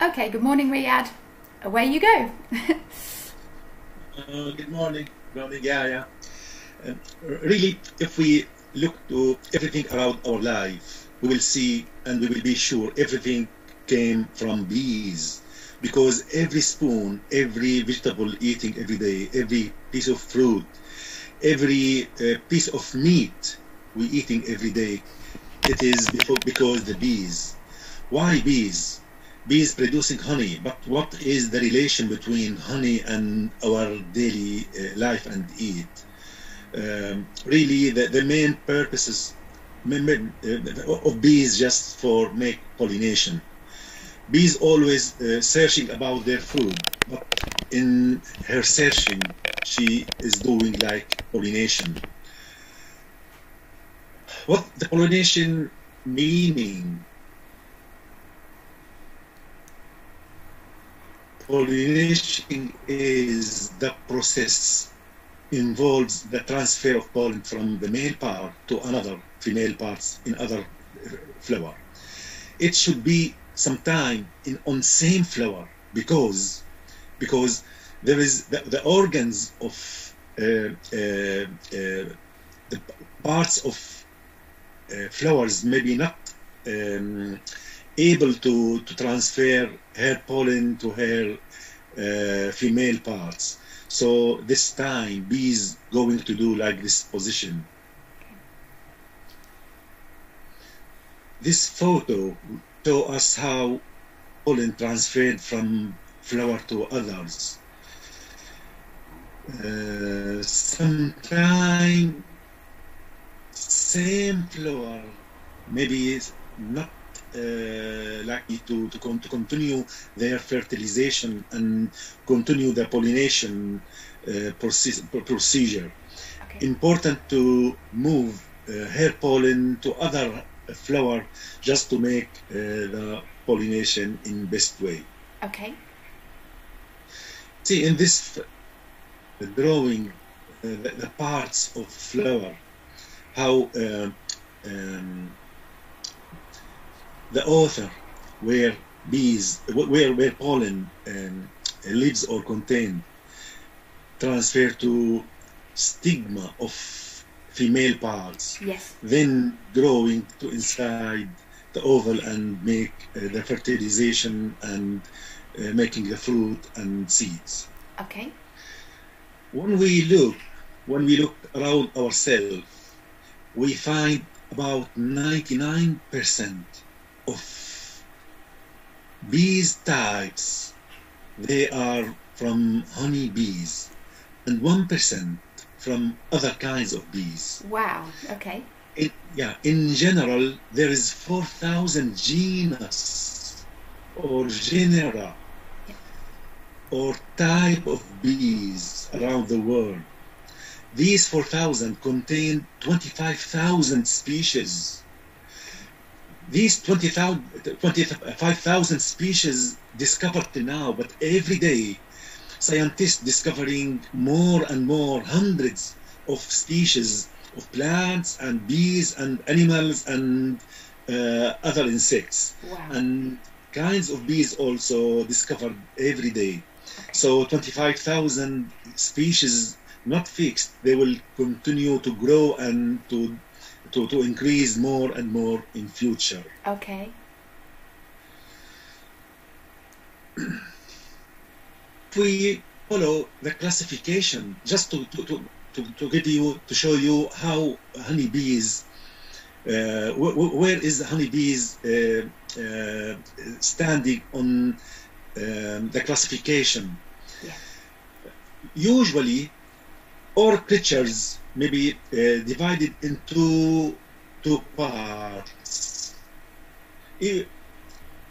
Okay, good morning, Ryad. Away you go. uh, good morning. Morning. Yeah, yeah. Uh, really, if we look to everything around our life, we will see and we will be sure everything came from bees because every spoon, every vegetable eating every day, every piece of fruit, every uh, piece of meat we eating every day, it is because the bees. Why bees? Bees producing honey, but what is the relation between honey and our daily uh, life and eat? Um, really, the, the main purposes uh, of bees just for make pollination bees always uh, searching about their food but in her searching she is doing like pollination what the pollination meaning pollination is the process involves the transfer of pollen from the male part to another female parts in other flower. It should be sometime in on same flower because because there is the, the organs of uh, uh, uh, the parts of uh, flowers maybe not um, able to, to transfer her pollen to her uh, female parts so this time bees going to do like this position this photo show us how pollen transferred from flower to others. Uh, sometime same flower maybe not likely to, to, con to continue their fertilization and continue the pollination uh, procedure. Okay. Important to move uh, hair pollen to other flower just to make uh, the pollination in best way. Okay. See in this drawing uh, the, the, parts of flower, how uh, um, the anther where bees, where where pollen um, lives or contained, transfer to stigma of female parts. Yes. Then growing to inside the oval and make uh, the fertilization and uh, making the fruit and seeds. Okay. When we look, when we look around ourselves, we find about 99% of bees types, they are from honey bees, and 1% from other kinds of bees. Wow, okay. In, yeah, in general, there is 4,000 genus or genera or type of bees around the world. These 4,000 contain 25,000 species. These 25,000 species discovered till now, but every day scientists discovering more and more hundreds of species of plants and bees and animals and uh, other insects wow. and kinds of bees also discovered every day so 25,000 species not fixed they will continue to grow and to to, to increase more and more in future. Okay. We follow the classification just to, to, to, to, to give you to show you how honeybees uh, where is the honeybees uh, uh, standing on um, the classification? Yeah. usually all creatures may be uh, divided into two parts.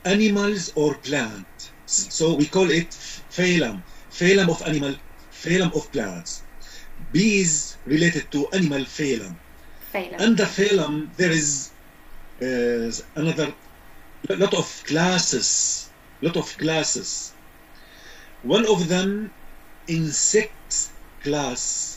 Animals or plants. So we call it phylum phylum of animal phylum of plants. Bees related to animal phylum phylum under phylum there is uh, another lot of classes lot of classes one of them insect class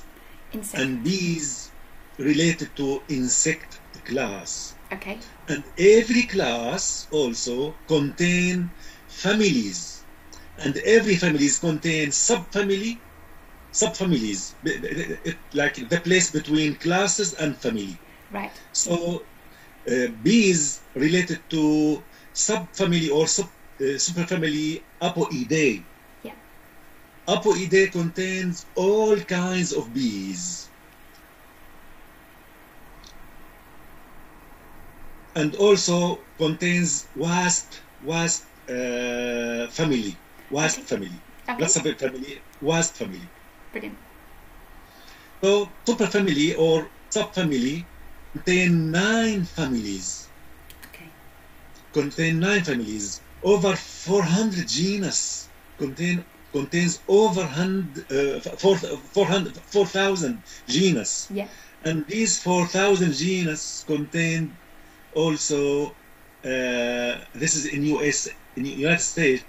Insect. and bees related to insect class okay and every class also contain families, and every families contains subfamily, subfamilies, b- b- it- like the place between classes and family. Right. So uh, bees related to subfamily or sub, uh, superfamily Apoidae. Yeah. Apoidae contains all kinds of bees. And also contains wasp, wasp uh, family, wasp Okay. family, Okay. family, wasp family. Brilliant. So superfamily or subfamily contain nine families. Okay. contain nine families, over 400 genus, contain contains over 100, uh, 4,000 4,000 genus. Yeah. And these 4,000 genus contain also, uh, this is in US, in the United States,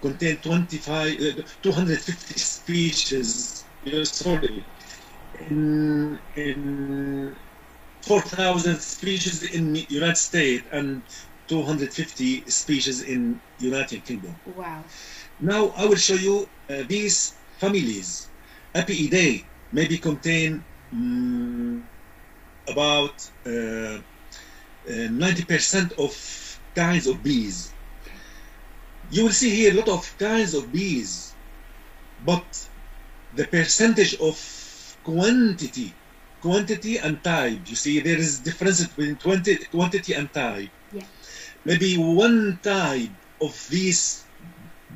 contain 25, uh, 250 species, sorry, in, in 4,000 species in the United States and 250 species in United Kingdom. Wow. Now I will show you uh, these families. Apiidae maybe contain mm, about uh, uh, 90% of kinds of bees. You will see here a lot of kinds of bees, but the percentage of quantity, quantity and type. You see, there is difference between 20, quantity and type. Yeah. Maybe one type of these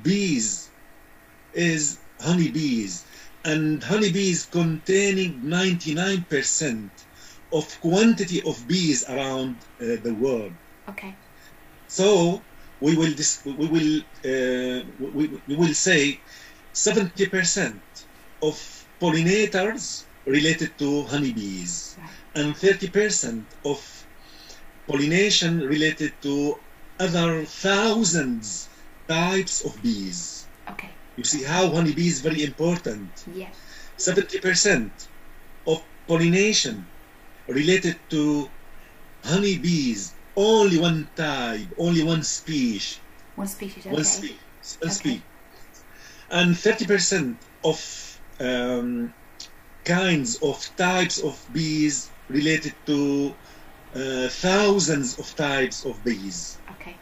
bees is honeybees, and honeybees containing 99% of quantity of bees around uh, the world. Okay. So we will dis- we will uh, we, we will say 70% of pollinators related to honeybees Right. and 30% of pollination related to other thousands types of bees. Okay. You see how honeybee is very important. Yeah. 70% of pollination related to honeybees, only one type, only one species, One species. Okay. one species, one Okay. species. And 30% of um, kinds of types of bees related to uh, thousands of types of bees. Okay.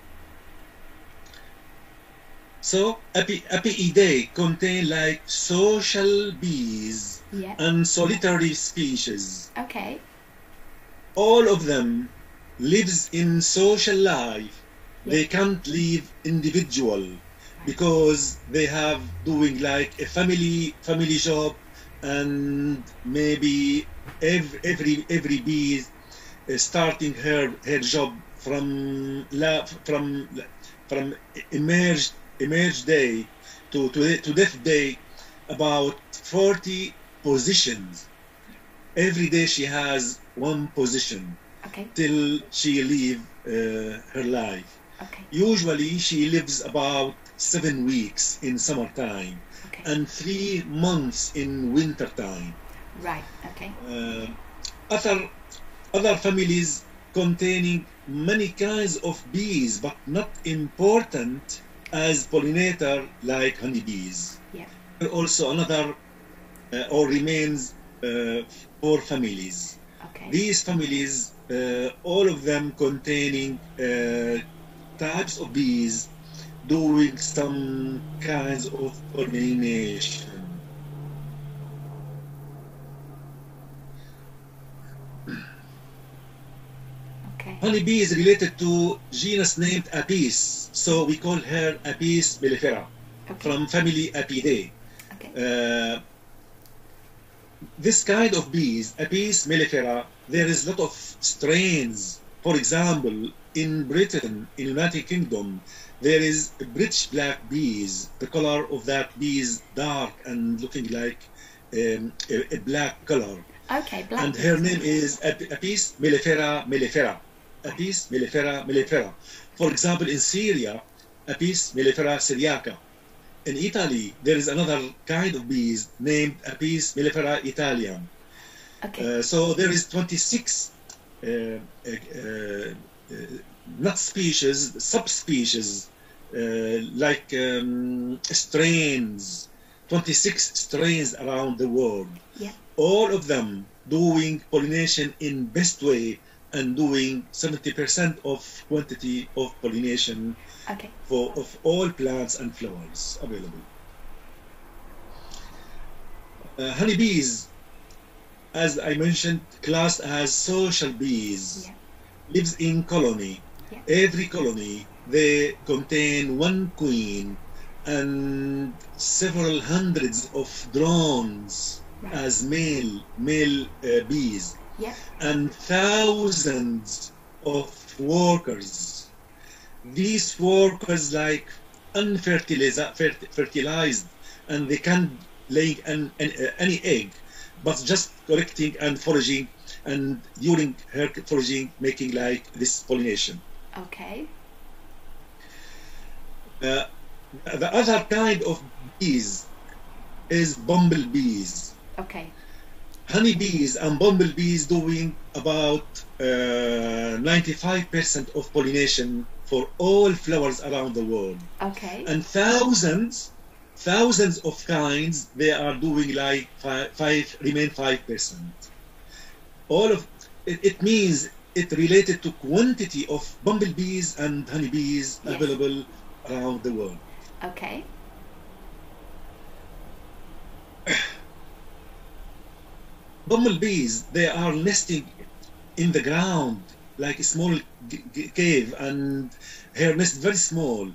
So Api- Apiidae contain like social bees Yeah. and solitary species. Okay. All of them lives in social life. They can't live individual because they have doing like a family family job and maybe every every every bee is uh, starting her her job from la from from emerge emerge day to to, to death day about 40 positions every day she has one position Okay. till she leave uh, her life Okay. usually she lives about seven weeks in summertime Okay. and three months in wintertime Right. Okay. uh, other other families containing many kinds of bees but not important as pollinator like honeybees Yeah. also another uh, or remains uh, four families Okay. these families uh, all of them containing uh, types of bees doing some kinds of pollination Okay. Honeybee is related to genus named Apis, so we call her Apis mellifera Okay. from family Apidae. Okay. Uh, this kind of bees, Apis mellifera, there is a lot of strains. For example, in Britain, in United Kingdom, there is a British black bees. The color of that bee is dark and looking like um, a, a black color. Okay. Black. and her name is Apis mellifera mellifera. Apis mellifera mellifera. For example, in Syria, Apis mellifera syriaca. In Italy, there is another kind of bees named Apis mellifera italian. Okay. Uh, so there is 26 uh, uh, uh, not species, subspecies like um, strains, 26 strains around the world. Yeah. All of them doing pollination in best way and doing 70% of quantity of pollination Okay. for of all plants and flowers available. Uh, honeybees, as I mentioned, classed as social bees, Yeah. lives in colony. Yeah. Every colony they contain one queen and several hundreds of drones Right. as male male uh, bees Yeah. and thousands of workers. These workers like unfertilized, fertilized, and they can't lay an, an, uh, any egg, but just collecting and foraging, and during her foraging, making like this pollination. Okay. Uh, the other kind of bees is bumblebees. Okay. Honeybees and bumblebees doing about uh, 95% of pollination for all flowers around the world Okay. and thousands thousands of kinds they are doing like five, five remain 5% all of it, it means it related to quantity of bumblebees and honeybees Yes. available around the world Okay. bumblebees they are nesting in the ground like a small cave and her nest very small.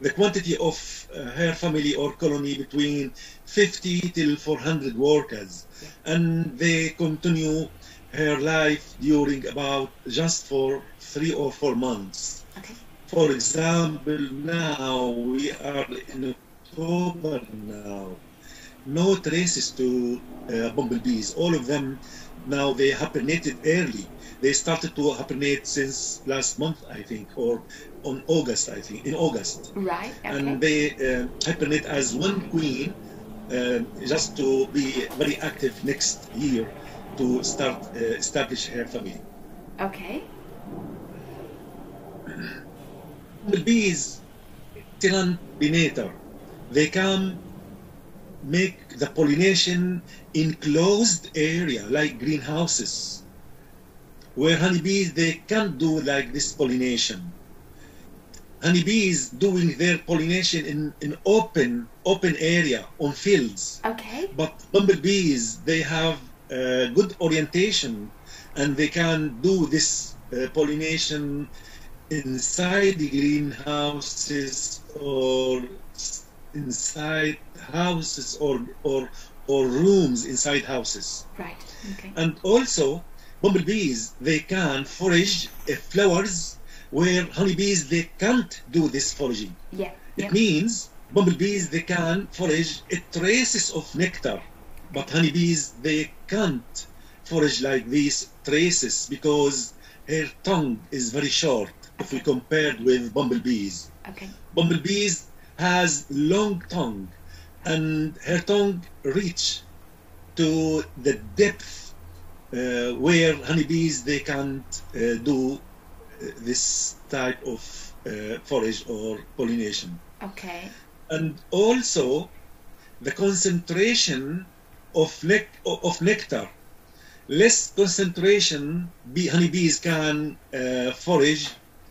The quantity of uh, her family or colony between 50 till 400 workers. And they continue her life during about just for three or four months. Okay. for example now we are in october now no traces to uh, bumblebees. All of them now they hibernated early. They started to hibernate since last month, I think, or on August, I think, in August. Right. Okay. And they uh, hibernate as one queen uh, just to be very active next year to start uh, establish her family. okay. Bumblebees, tenant binator, they come make the pollination in closed area like greenhouses where honeybees they can't do like this pollination honeybees doing their pollination in, in open open area on fields Okay. but bumblebees they have uh, good orientation and they can do this uh, pollination inside the greenhouses or inside houses or or or rooms inside houses Right. Okay. and also bumblebees they can forage uh, flowers where honeybees they can't do this foraging Yeah. it Yeah. means bumblebees they can forage a traces of nectar, but honeybees they can't forage like these traces because her tongue is very short if we compared with bumblebees. Okay. Bumblebees has long tongue and her tongue reach to the depth uh, where honeybees they can't uh, do uh, this type of uh, forage or pollination Okay. and also the concentration of, nec- of nectar. Less concentration, bee, honeybees can uh, forage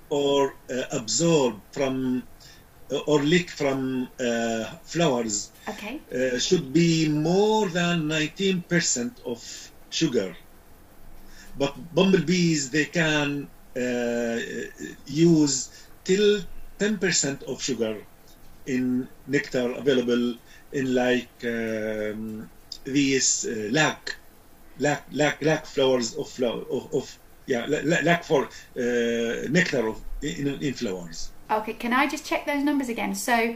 or uh, absorb from or lick from uh, flowers Okay. uh, should be more than 19% of sugar. But bumblebees, they can uh, use till 10% of sugar in nectar available in like um, these uh, lac, lac, lac, lac flowers of flower of, of yeah, la- la- lac for uh, nectar of in, in flowers. Okay. Can I just check those numbers again? So,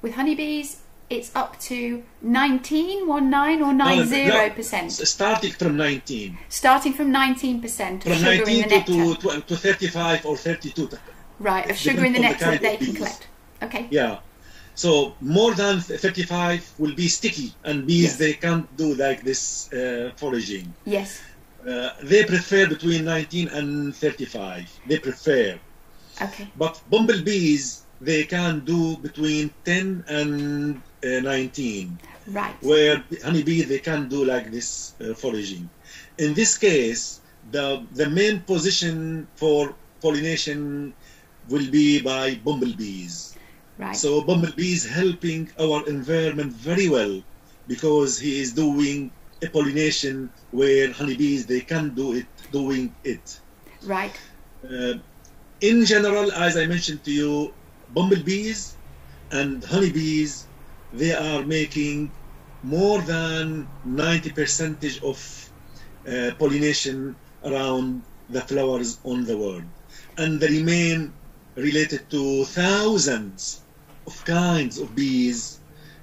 with honeybees, it's up to 19, 19 or 90 percent, Starting from 19. starting from 19 percent of from sugar in 19 the to, nectar. to, to 35 or 32 right. Of sugar in the on the nectar that they can collect. Okay. yeah so more than 35 will be sticky and bees Yes. they can't do like this uh, foraging Yes. uh, they prefer between 19 and 35 they prefer Okay. but bumblebees they can do between 10 and uh, 19 Right. where honeybee they can do like this uh, foraging. In this case, the the main position for pollination will be by bumblebees. Right. So bumblebees helping our environment very well because he is doing a pollination where honeybees they can do it doing it. right. Uh, in general, as I mentioned to you, bumblebees and honeybees, they are making more than 90 percentage of uh, pollination around the flowers on the world. And the remain related to thousands of kinds of bees,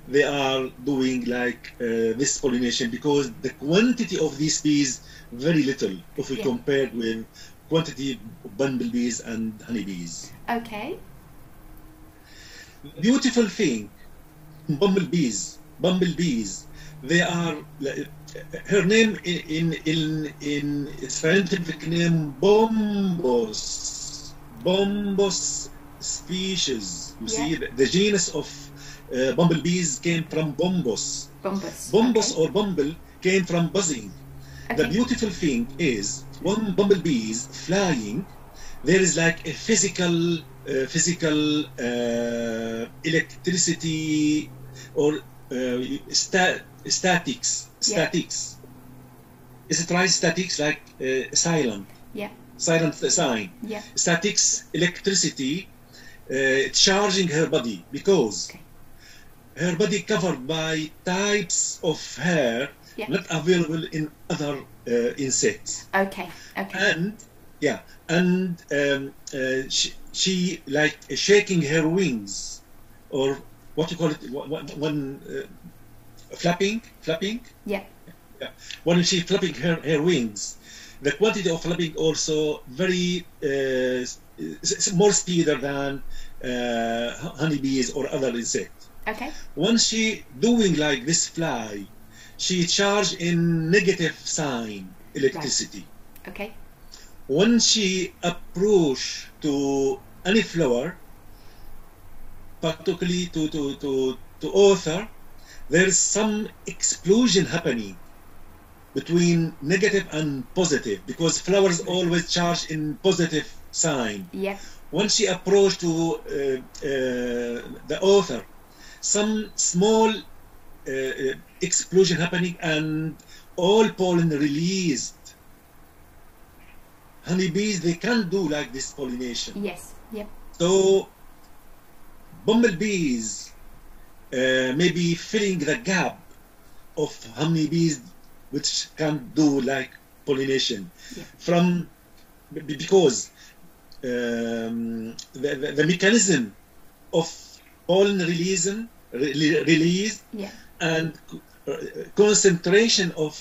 they are doing like uh, this pollination because the quantity of these bees very little if we Yeah. compare with quantity of bumblebees and honeybees. Okay. Beautiful thing, bumblebees, bumblebees, they are. Her name in in in in scientific name Bombos, Bombos species. You see, the, the genus of uh, bumblebees came from Bombos. Bombus. Bombos okay. or bumble came from buzzing. The beautiful thing is when bumblebee is flying, there is like a physical, uh, physical uh, electricity or uh, sta- statics, Yeah. statics. Is it right? Statics like uh, silent, Yeah. silent sign. Yeah. Statics, electricity, uh, charging her body because Okay. her body covered by types of hair Yeah. not available in other uh, insects. Okay. Okay. And yeah, and um, uh, she, she like shaking her wings, or what you call it, wh- wh- when uh, flapping, flapping. yeah. Yeah, when she flapping her, her wings, the quantity of flapping also very uh, more speeder than uh, honeybees or other insects. Okay. Once she doing like this fly, she charge in negative sign electricity. Okay. When she approach to any flower, particularly to, to, to, to anther, there is some explosion happening between negative and positive because flowers always charge in positive sign. Yeah. when she approached to uh, uh, the author, some small explosion happening and all pollen released. Honeybees, they can't do like this pollination. Yes. Yep. So bumblebees uh, maybe filling the gap of honeybees which can't do like pollination Yeah. from because um, the, the, the mechanism of pollen releasing, re- release Yeah. And concentration of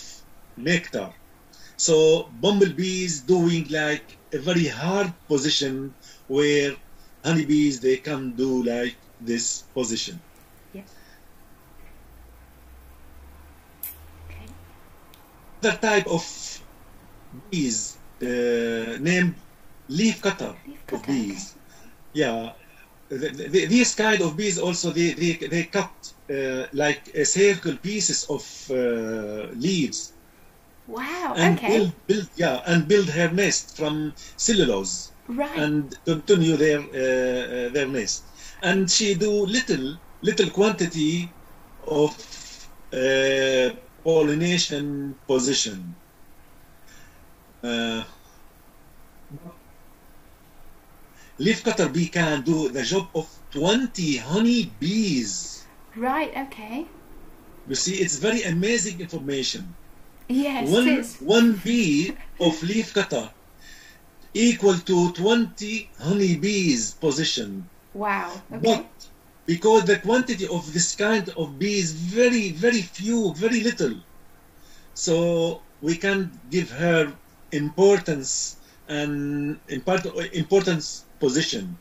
nectar. So bumblebees doing like a very hard position where honeybees they can do like this position. Okay. Other type of bees uh, named leaf cutter Leaf of cutter, bees. Yeah, the, the, these kind of bees also they they, they cut uh, like a circle pieces of uh, leaves Wow. and okay. build, build yeah and build her nest from cellulose right. and continue their uh, uh, their nest and she do little little quantity of uh, pollination position uh, leaf cutter bee can do the job of 20 honey bees right. Okay. you see it's very amazing information Yes. one, it is. one bee of leaf cutter equal to 20 honey bees position. Wow. Okay. But because the quantity of this kind of bee is very, very few, very little, so we can give her importance and impart, importance position.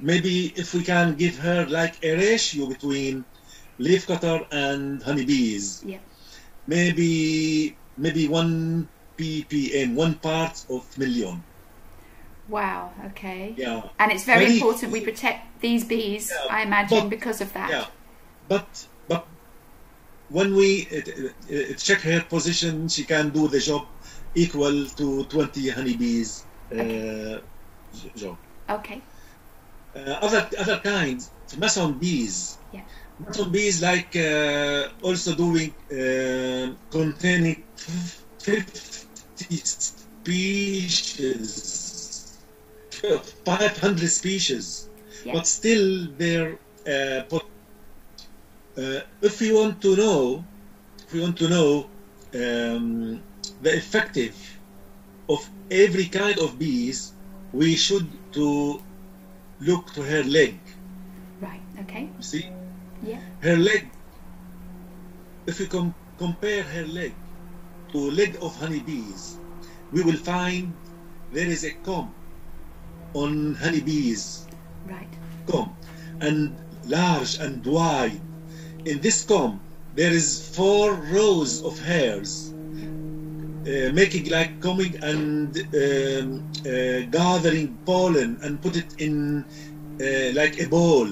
Maybe if we can give her like a ratio between leaf cutter and honeybees yeah. maybe maybe one ppm, one part of million. Wow. Okay. Yeah. And it's very, Very important we protect these bees. Yeah, I imagine but- because of that. Yeah, but but when we uh, uh, check her position, she can do the job equal to 20 honeybees uh, job. Okay. Uh, other other kinds, mason bees. Yeah. Mason bees like uh, also doing uh, containing 50 species, 500 species Yeah. but still there uh, uh, if we want to know if we want to know um, the effective of every kind of bees we should to look to her leg Right. Okay. see Yeah. her leg if we com- compare her leg to leg of honeybees we will find there is a comb on honeybees Right. comb and large and wide. In this comb, there is four rows of hairs, uh, making like coming and um, uh, gathering pollen and put it in uh, like a ball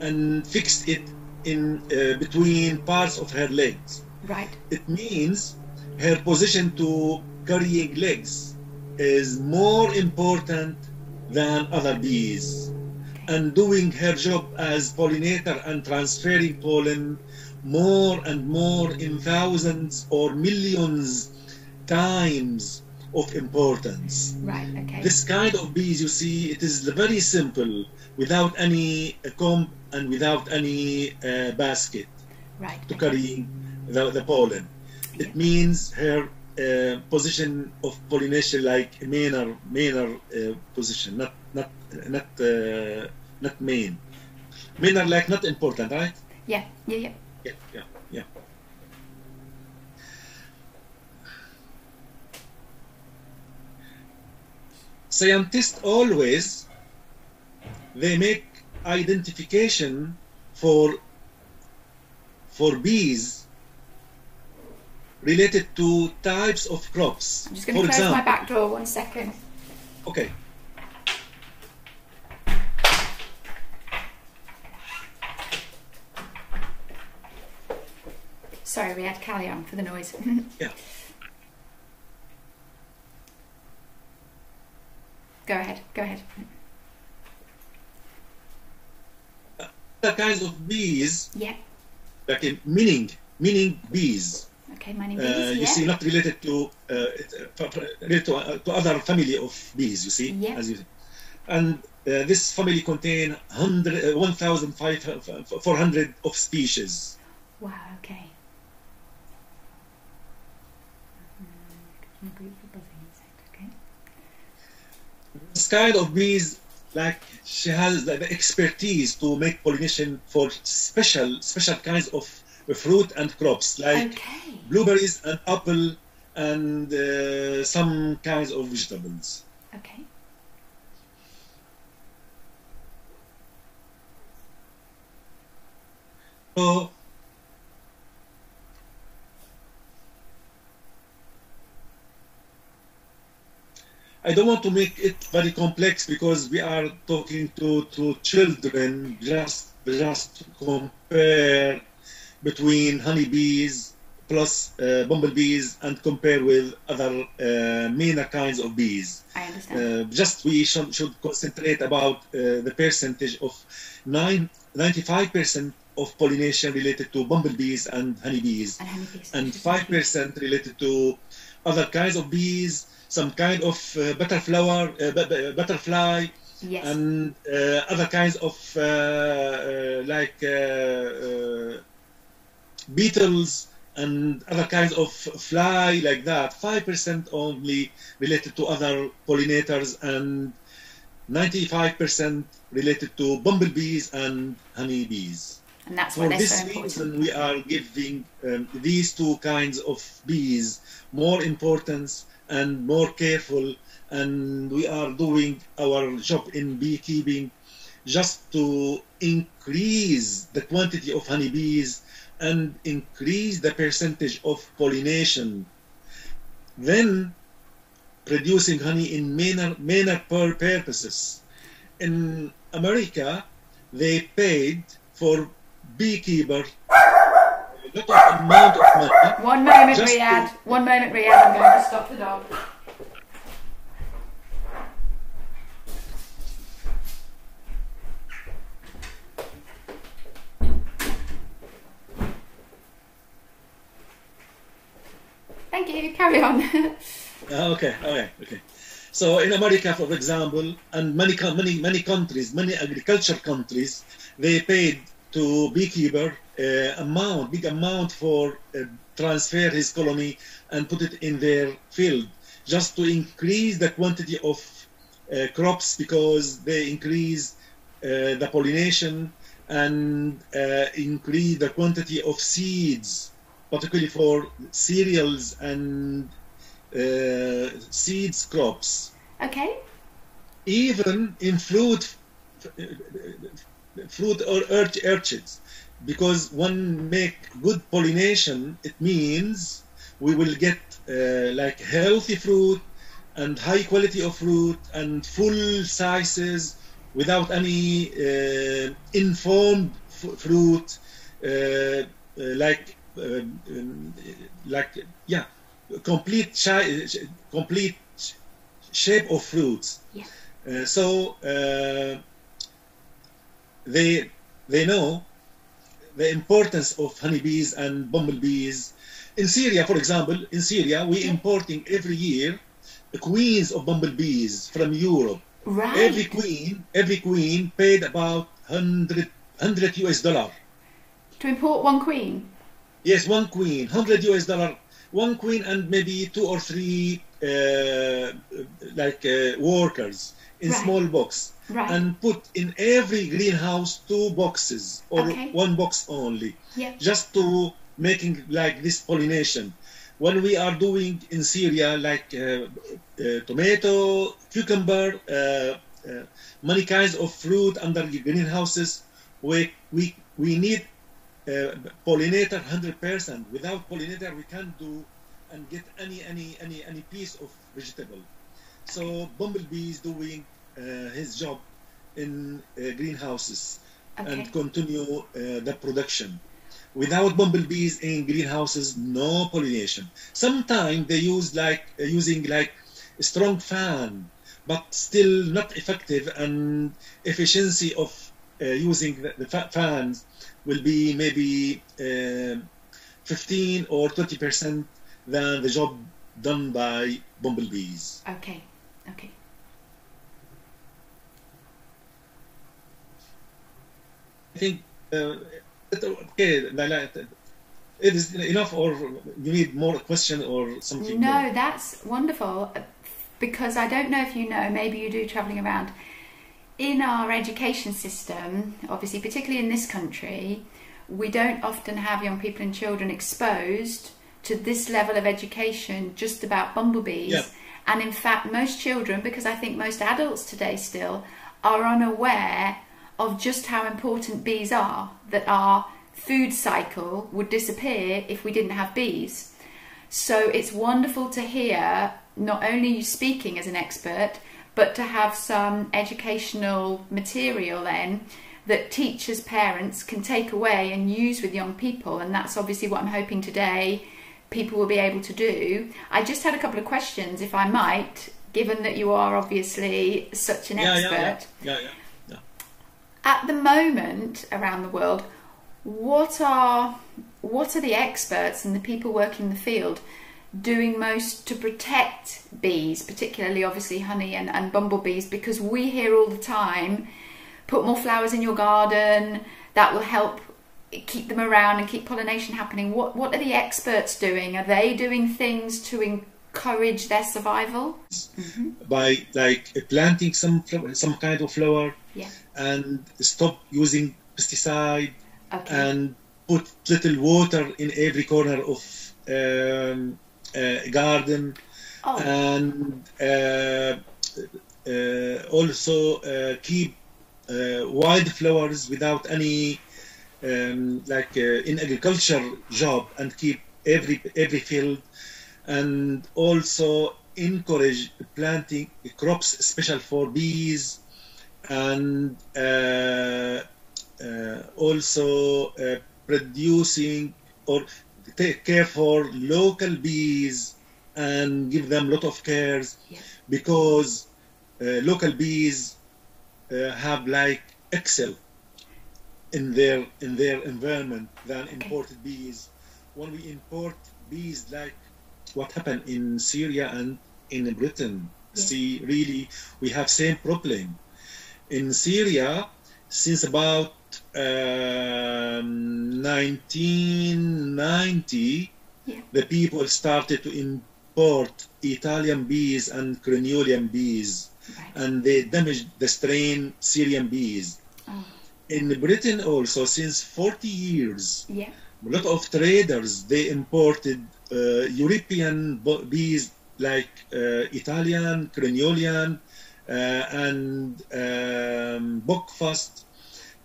and fixed it in uh, between parts of her legs. Right. It means her position to carrying legs is more important than other bees and doing her job as pollinator and transferring pollen more and more in thousands or millions times of importance. Right. Okay. This kind of bees, you see, it is very simple, without any uh, comb and without any uh, basket right. to okay. carry the, the pollen. Yeah. It means her uh, position of pollination like mainer mainer uh, position, not not not uh, not main. Mainer like not important, right? Yeah. Yeah. Yeah. Yeah, yeah, yeah. Scientists always they make identification for for bees related to types of crops. I'm just going to close example, my back door one second. okay. Sorry, we had Callie on for the noise. Yeah. Go ahead. Go ahead. Other kinds of bees, Yeah. like in mining, mining bees. Okay. My name Uh, you yeah. see, not related to uh, uh, related to, uh, to other family of bees. You see, Yeah. as you, and uh, this family contain 100, uh, 1,400 of species. Wow. Okay. Mm, group for buzzing insect, Okay. This kind of bees, like she has like, the expertise to make pollination for special special kinds of fruit and crops, like Okay. blueberries and apple and uh, some kinds of vegetables. Okay. So I don't want to make it very complex because we are talking to, to children just just to compare between honeybees plus uh, bumblebees and compare with other uh, kinds of bees. I understand. Uh, just we should, should concentrate about uh, the percentage of nine, 95% of pollination related to bumblebees and honeybees, and honeybees. and 5% related to other kinds of bees, some kind of uh, butterflower, uh, bu- butterfly, Yes. and uh, other kinds of uh, uh, like uh, uh, beetles and other kinds of fly like that. Five percent only related to other pollinators and ninety-five percent related to bumblebees and honeybees. And that's why For they're this so important. reason, we are giving um, these two kinds of bees more importance and more careful, and we are doing our job in beekeeping just to increase the quantity of honeybees and increase the percentage of pollination. Then, producing honey in minor, minor purposes. In America, they paid for beekeeper a lot of amount of money. One moment, Ryad. One moment, Ryad. I'm going to stop the dog. Thank you. Carry on. Ah, okay, okay, okay. So in America, for example, and many many many countries, many agriculture countries, they paid to beekeeper uh, amount, big amount for uh, transfer his colony and put it in their field, just to increase the quantity of uh, crops because they increase uh, the pollination and uh, increase the quantity of seeds, particularly for cereals and uh, seeds crops. okay. Even in fruit, fruit or urch- orchards, because one make good pollination, it means we will get uh, like healthy fruit and high quality of fruit and full sizes without any uh, informed fruit uh, uh, like um, um, like yeah complete complete shape of fruits Yeah. uh, so uh, they they know the importance of honeybees and bumblebees. In Syria, for example, in Syria, we Yeah. importing every year queens of bumblebees from Europe. Right. Every queen, every queen paid about 100, 100 US dollar. To import one queen. Yes, one queen, 100 US dollar. One queen and maybe two or three uh, like uh, workers in Right. small box Right. and put in every greenhouse two boxes or Okay. one box only yeah. just to making like this pollination when we are doing in syria like uh, uh, tomato cucumber uh, uh, many kinds of fruit under the greenhouses we we we need uh, pollinator 100% without pollinator we can't do and get any any any any piece of vegetable so bumblebee is doing his job in uh, greenhouses Okay. and continue uh, the production. Without bumblebees in greenhouses, no pollination. Sometimes they use like uh, using like a strong fan, but still not effective and efficiency of uh, using the, the fans will be maybe uh, 15 or 20 percent than the job done by bumblebees. Okay. Okay. Think uh, okay, it is enough, or you need more question or something? No, more? that's wonderful uh, because I don't know if you know, maybe you do travelling around. In our education system, obviously, particularly in this country, we don't often have young people and children exposed to this level of education just about bumblebees. Yeah. And in fact, most children, because I think most adults today still, are unaware of just how important bees are, that our food cycle would disappear if we didn't have bees. So it's wonderful to hear not only you speaking as an expert, but to have some educational material then that teachers, parents can take away and use with young people. And that's obviously what I'm hoping today people will be able to do. I just had a couple of questions, if I might, given that you are obviously such an yeah, expert yeah, yeah, yeah, yeah. At the moment around the world what are what are the experts and the people working in the field doing most to protect bees particularly obviously honey and, and bumblebees? Because we hear all the time put more flowers in your garden. That will help keep them around and keep pollination happening. What what are the experts doing? Are they doing things to encourage their survival? By like planting some some kind of flower? Yeah and stop using pesticide okay. and put little water in every corner of um, uh, garden. Oh. And uh, uh, also uh, keep uh, wildflowers without any um, like uh, in agriculture job and keep every every field. And also encourage planting crops special for bees and uh, uh, also uh, producing or take care for local bees and give them a lot of cares Yeah. because uh, local bees uh, have like excel in their in their environment than imported bees. When we import bees, like what happened in Syria and in Britain, Yeah. see, really, we have same problem. In Syria, since about um, 1990, Yeah. the people started to import Italian bees and Carniolan bees, Right. and they damaged the strain Syrian bees. Oh, In Britain also, since 40 years, yeah. a lot of traders they imported uh, European bees like uh, Italian, Carniolan, and um, buckfast.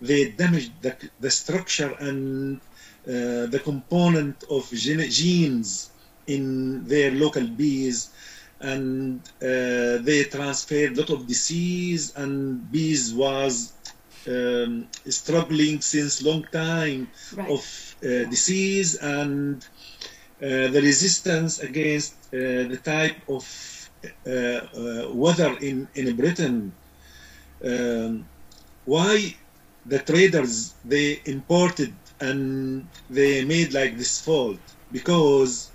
They damaged the, the structure and uh, the component of genes in their local bees, and uh, they transferred a lot of disease. And bees was um, struggling since long time Right. of uh, disease and uh, the resistance against uh, the type of uh, uh, weather in, in Britain. Um, why the traders they imported and they made like this fault? Because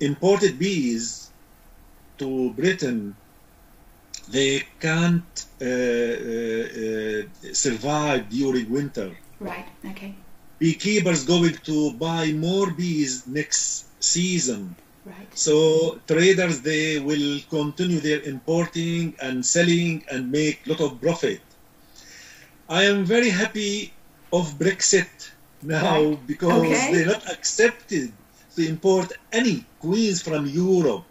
imported bees to Britain they can't uh, uh, uh, survive during winter Right. Okay. beekeepers going to buy more bees next season. Right. So traders they will continue their importing and selling and make a lot of profit. I am very happy of Brexit now Right. because Okay. they're not accepted to import any queens from Europe.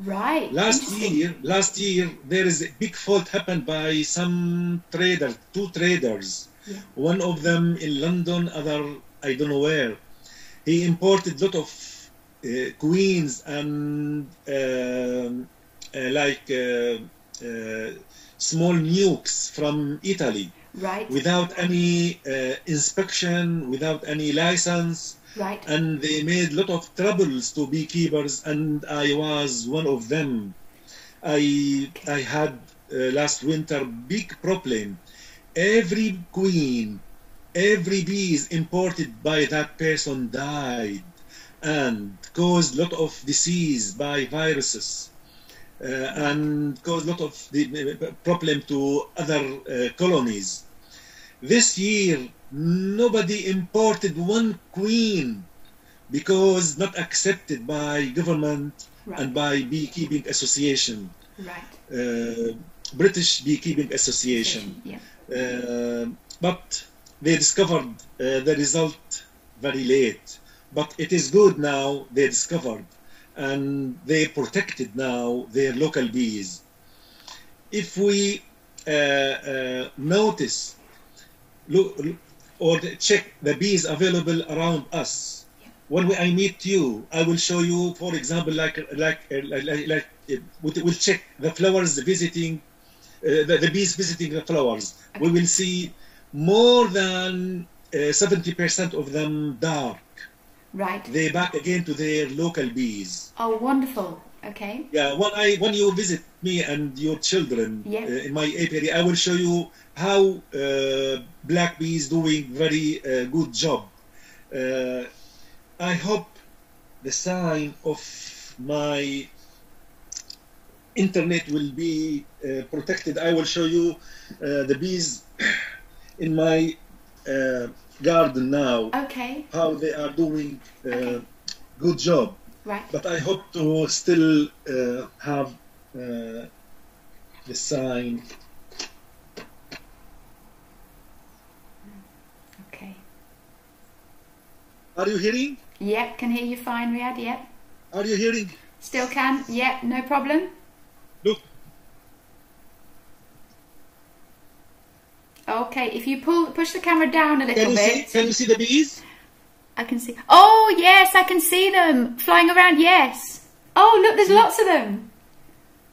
Right. Last year, last year there is a big fault happened by some traders, two traders. Yeah. One of them in London, other I don't know where. He imported a lot of queens and um, uh, like uh, uh, small nukes from Italy. Right. without any uh, inspection, without any license. Right. and they made a lot of troubles to beekeepers and i was one of them. I i had uh, last winter big problem. Every queen every bees imported by that person died and caused a lot of disease by viruses uh, and caused a lot of the problem to other uh, colonies this year nobody imported one queen because not accepted by government Right. and by beekeeping association Right. uh, british beekeeping association Yeah. uh, but they discovered uh, the result very late but it is good now they discovered and they protected now their local bees if we uh, uh, notice look, or check the bees available around us. When we, I meet you, I will show you, for example, like like like, like uh, we- we'll check the flowers visiting, uh, the, the bees visiting the flowers. We will see more than uh, seventy percent of them dark. Right. They back again to their local bees. Oh, wonderful. Okay. Yeah, when I when you visit me and your children Yeah. uh, in my apiary, I will show you how uh, black bees doing very uh, good job. Uh, I hope the sign of my internet will be uh, protected. I will show you uh, the bees in my uh, garden now, Okay. how they are doing uh, Okay. good job Right. but I hope to still uh, have uh, the sign. Okay. Are you hearing? Yep. Can hear you fine, Ryad. Yep. Are you hearing? Still can. Yep. No problem. Look, Okay. If you pull, push the camera down a little can you see? bit, Can you see the bees? I can see. Oh yes, I can see them flying around. Yes. Oh, look, there's lots of them.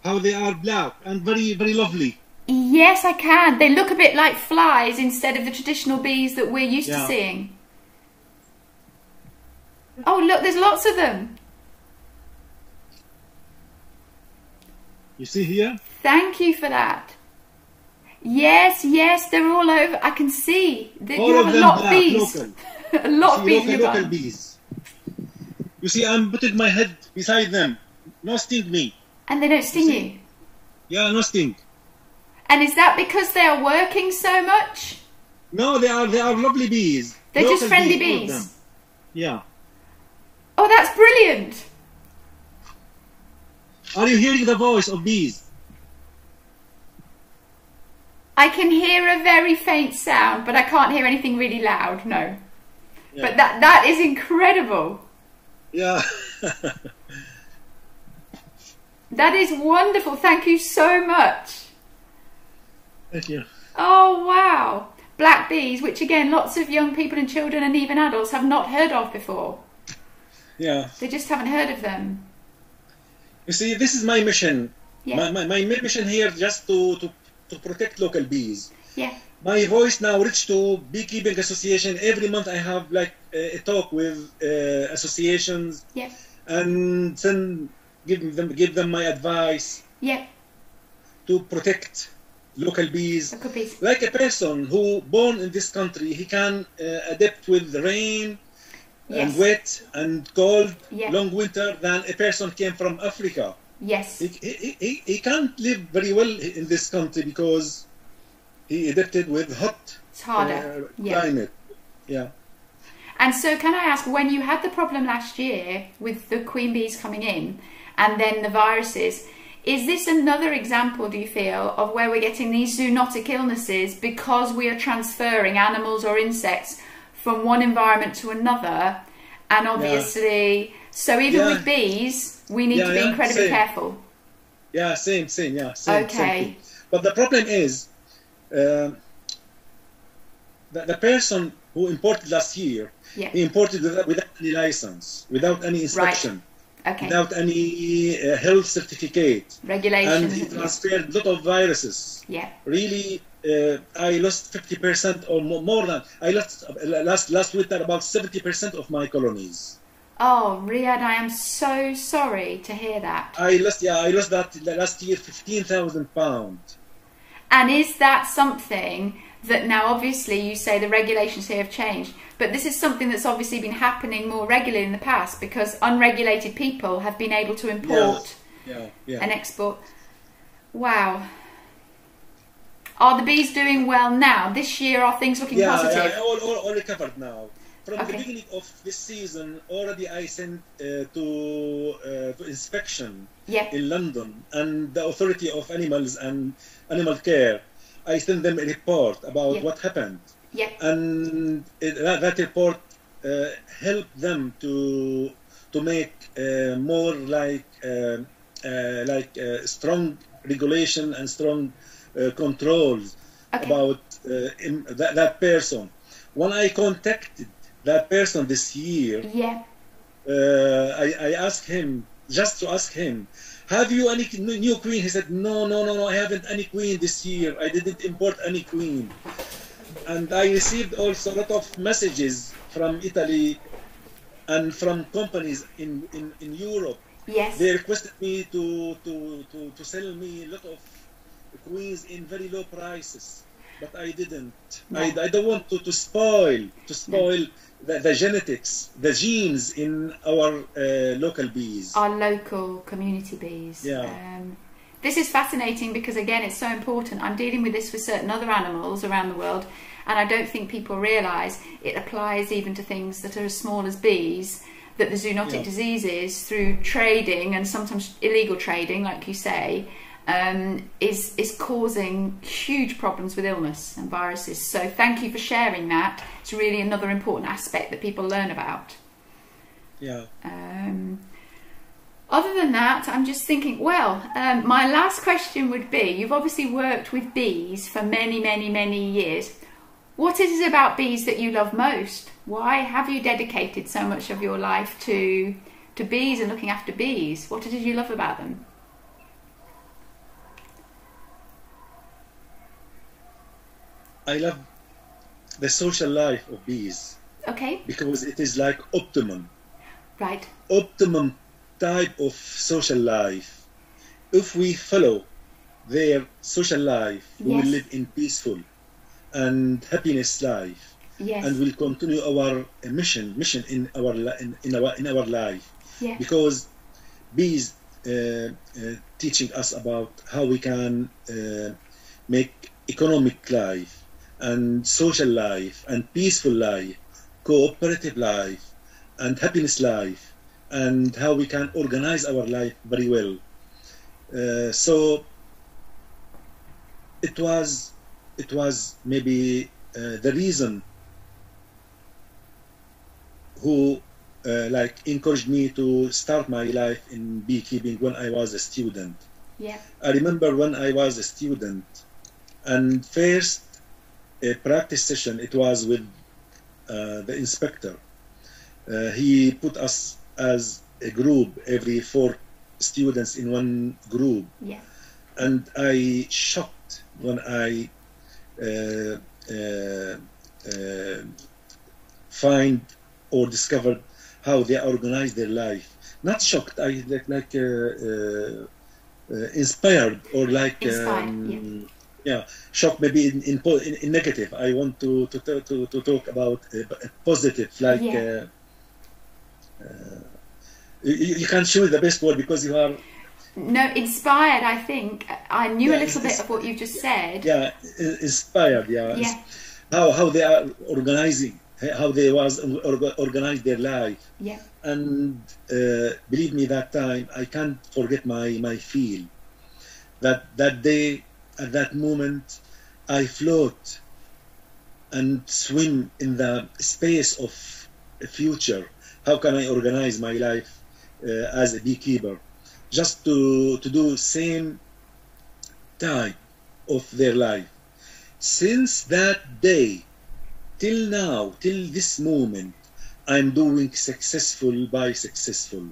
How they are black and very, very lovely. Yes, I can. They look a bit like flies instead of the traditional bees that we're used to seeing. Oh, look, there's lots of them. You see here? Thank you for that. Yes, yes, they're all over. I can see that All you of have a them lot of bees. local. a lot of bees local, local bees. You see, I'm putting my head beside them. No sting me. And they don't sting you. Yeah, no sting. And is that because they are working so much? No, they are they are lovely bees. They're just friendly of bees. Yeah. Oh, that's brilliant. Are you hearing the voice of bees? I can hear a very faint sound, but I can't hear anything really loud. No. Yeah. But that that is incredible. Yeah. That is wonderful. Thank you so much. Thank you. Oh wow. Black bees, which again lots of young people and children and even adults have not heard of before. Yeah. They just haven't heard of them. You see, this is my mission. Yeah. My, my, my mission here just to, to, to protect local bees. Yeah. My voice now reached to Beekeeping Association. Every month I have like a, a talk with uh, associations Yeah. and send give them give them my advice Yeah. to protect local bees. Local bees. Like a person who born in this country, he can uh, adapt with rain Yes. and wet and cold, Yeah. long winter than a person came from Africa. Yes. He, he, he, he can't live very well in this country because he adapted with hot It's harder. uh, climate. Yeah. And so, can I ask, when you had the problem last year with the queen bees coming in and then the viruses, is this another example, do you feel, of where we're getting these zoonotic illnesses because we are transferring animals or insects from one environment to another? And obviously, so even Yeah. with bees, we need Yeah, to be incredibly same. careful. Yeah, same, same, yeah, same. same Okay. thing. But the problem is, uh, the, the person who imported last year, Yeah. he imported without, without any license, without any inspection, Okay. without any uh, health certificate, and he transferred a lot of viruses. yeah. Really, uh, I lost 50% or more, more than I lost uh, last last winter about 70% of my colonies. Oh, Ryad, I am so sorry to hear that. I lost, yeah, I lost that last year 15,000 pounds. And is that something that now, obviously, you say the regulations here have changed, but this is something that's obviously been happening more regularly in the past because unregulated people have been able to import Yeah, yeah. and export. Wow. Are the bees doing well now? This year, are things looking yeah, positive? yeah, all, all, all recovered now. From Okay. the beginning of this season, already I sent uh, to, uh, to inspection Yeah. in London and the authority of animals and animal care. I sent them a report about Yeah. what happened, Yeah. and it, that, that report uh, helped them to to make uh, more like uh, uh, like uh, strong regulation and strong uh, controls Okay. about uh, in, that, that person. When I contacted that person this year, Yeah. uh, I, I asked him just to ask him, "Have you any new queen?" He said, "No, no, no, no. I haven't any queen this year. I didn't import any queen." And I received also a lot of messages from Italy and from companies in, in, in Europe. Yes. They requested me to, to, to, to sell me a lot of queens in very low prices, but I didn't. No. I, I don't want to, to spoil to spoil the, the genetics, the genes in our uh, local bees. our local community bees. Yeah. Um, this is fascinating because again, it's so important. I'm dealing with this with certain other animals around the world, and I don't think people realise it applies even to things that are as small as bees. That the zoonotic Yeah. diseases through trading and sometimes illegal trading, like you say, um, is is causing huge problems with illness and viruses. So thank you for sharing that. It's really another important aspect that people learn about. Yeah. Um, other than that, I'm just thinking, well, um, my last question would be you've obviously worked with bees for many, many, many years. What is it about bees that you love most? Why have you dedicated so much of your life to to bees and looking after bees? What did you love about them? I love the social life of bees Okay, because it is like optimum, right. optimum type of social life. If we follow their social life, we Yes. will live in peaceful and happiness life, Yes. and we'll continue our mission mission in our in, in our in our life. yeah. because bees uh, uh, teaching us about how we can uh, make economic life and social life and peaceful life cooperative life and happiness life and how we can organize our life very well uh, so it was it was maybe uh, the reason who uh, like encouraged me to start my life in beekeeping when I was a student. Yeah. I remember when I was a student, and first a practice session it was with uh, the inspector. Uh, he put us as a group, every four students in one group, Yeah. and I shocked when I uh, uh, uh, find or discovered how they organize their life. Not shocked, I like like uh, uh, uh, inspired or like Inspired, um, yeah. Shocked maybe in, in, in, in negative. I want to to to, to, talk about positive like. Yeah. Uh, uh, you, you can't choose the best word because you are No, inspired. I think I knew Yeah, a little bit of what you've just said. yeah inspired yeah, Yeah. how how they are organizing how they was orga- organize their life Yeah. and uh, believe me that time i can't forget my my feel that that day at that moment i float and swim in the space of future. How can i organize my life uh, as a beekeeper? Just to to do same type of their life. Since that day till now till this moment i'm doing successful by successful.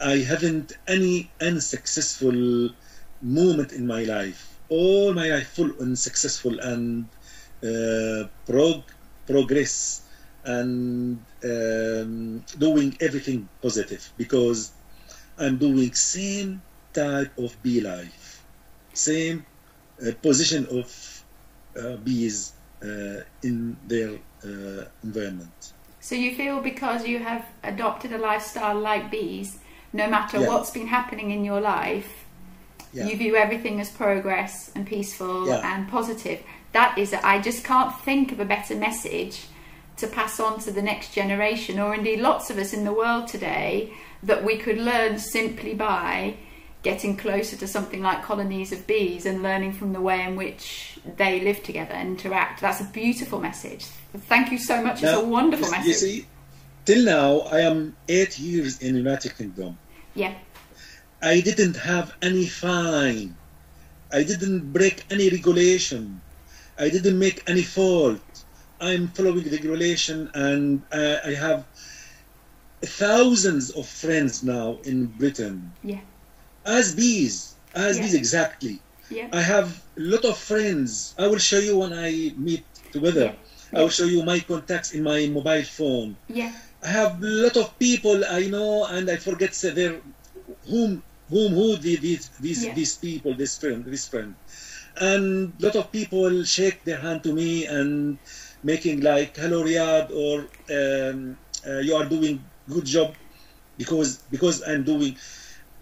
I haven't any unsuccessful moment in my life all my life full and successful and uh, prog- progress and um, doing everything positive because i'm doing same type of bee life same uh, position of uh, bees uh, in their uh, environment. So you feel because you have adopted a lifestyle like bees, no matter Yeah. what's been happening in your life, Yeah. you view everything as progress and peaceful Yeah. and positive. That is, I just can't think of a better message to pass on to the next generation, or indeed lots of us in the world today, that we could learn simply by getting closer to something like colonies of bees and learning from the way in which they live together and interact. That's a beautiful message. Thank you so much. it's a wonderful you, message. You see, till now I am eight years in United Kingdom. yeah, I didn't have any fine. I didn't break any regulation. I didn't make any fault. I'm following the regulation, and uh, I have thousands of friends now in Britain yeah, as bees, as Yeah. bees exactly. yeah. I have a lot of friends. I will show you when I meet together. Yeah. I will show you my contacts in my mobile phone. Yeah, I have a lot of people I know, and I forget their whom whom who the, these these Yeah. these people this friend this friend, and a lot of people shake their hand to me and making like hello Ryad or um, uh, you are doing good job because because I'm doing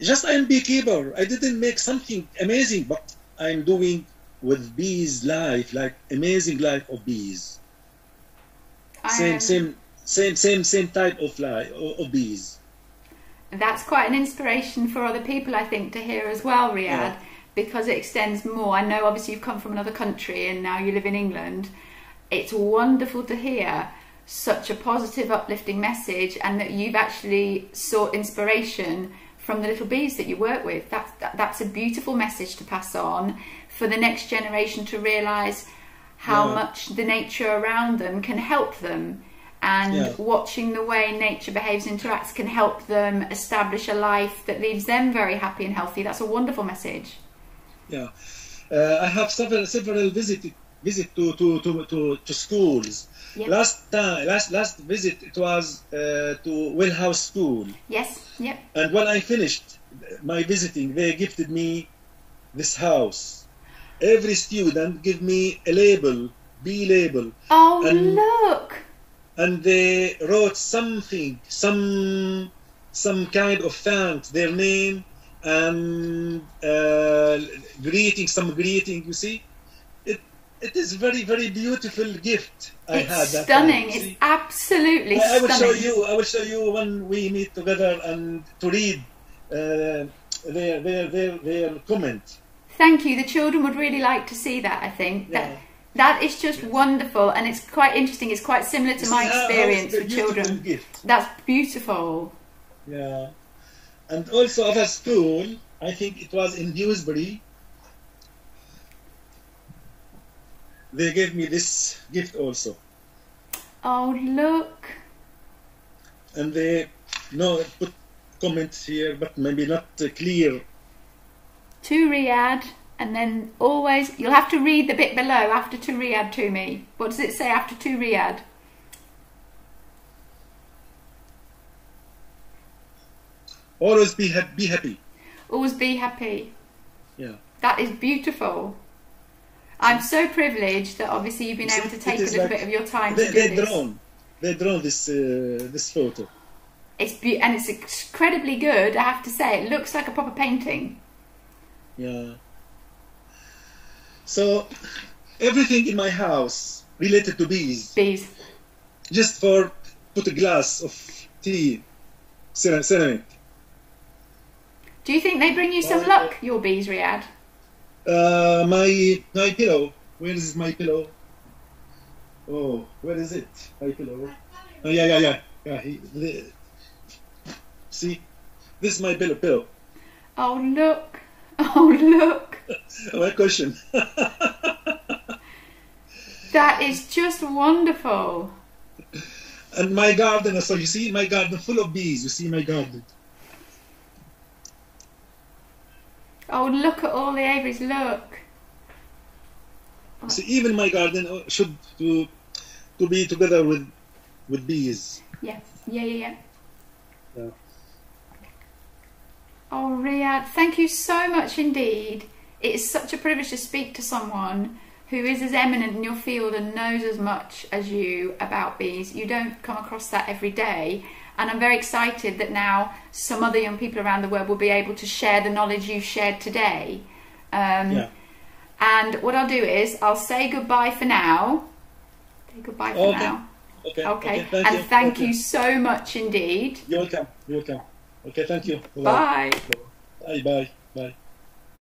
just I'm beekeeper. I didn't make something amazing, but I'm doing with bees life like amazing life of bees same Um, same same same same type of life of, of bees That's quite an inspiration for other people, I think, to hear as well, Ryad, Yeah. because it extends more. I know, obviously, you've come from another country and now you live in England. It's wonderful to hear such a positive, uplifting message, and that you've actually sought inspiration from the little bees that you work with. That's that, that's a beautiful message to pass on for the next generation to realise how Yeah. much the nature around them can help them and Yeah. watching the way nature behaves and interacts can help them establish a life that leaves them very happy and healthy. That's a wonderful message. Yeah, uh, I have several several visit visit to to to to, to schools. Yep. Last time, last last visit, it was uh, to Will House School, Yes, yep. and when I finished my visiting, they gifted me this house. Every student give me a label, B label, Oh, And- look. And they wrote something, some some kind of thanks, their name and uh, greeting, some greeting. You see, it it is very very beautiful gift. I It's had that stunning. time, It's absolutely I, I will stunning. show you. I will show you when we meet together and to read uh, their their their their comment. Thank you. The children would really like to see that. I think Yeah. that that is just wonderful, and it's quite interesting. It's quite similar to my see how- how experience with children. Gift. That's beautiful. Yeah. And also at a school, I think it was in Dewsbury, they gave me this gift also. Oh, look. And they no put comments here, but maybe not clear. To Ryad, and then always you'll have to read the bit below after to Ryad to me. What does it say after to Ryad? Always be, ha- be happy. Always be happy. Yeah. That is beautiful. I'm so privileged that obviously you've been able to take a little like- bit of your time They, to do they this. drawn. They drawn this uh, this photo. It's be- and it's incredibly good. I have to say, it looks like a proper painting. Yeah. So everything in my house related to bees. Bees. Just for put a glass of tea, cere- ceramic. Do you think they bring you some Oh, luck, your bees, Ryad? Uh, my my pillow. Where is my pillow? Oh, where is it? My pillow. Oh yeah, yeah, yeah, yeah. He, the, see, this is my pillow. Pillow. Oh look! Oh look! My question. That is just wonderful. and my garden. So you see, my garden full of bees. You see my garden. Oh look at all the aviaries. Look. See, even my garden uh, should to to be together with with bees. Yeah, yeah, yeah. Yeah. Oh, Ryad, thank you so much indeed. It is such a privilege to speak to someone who is as eminent in your field and knows as much as you about bees. You don't come across that every day. And I'm very excited that now some other young people around the world will be able to share the knowledge you shared today. Um, Yeah. And what I'll do is I'll say goodbye for now. Say goodbye for Okay. now. Okay. Okay. thank and you. thank Okay. you so much indeed. You're welcome. You're welcome. Okay. Thank you. Bye. Bye. Bye. Bye.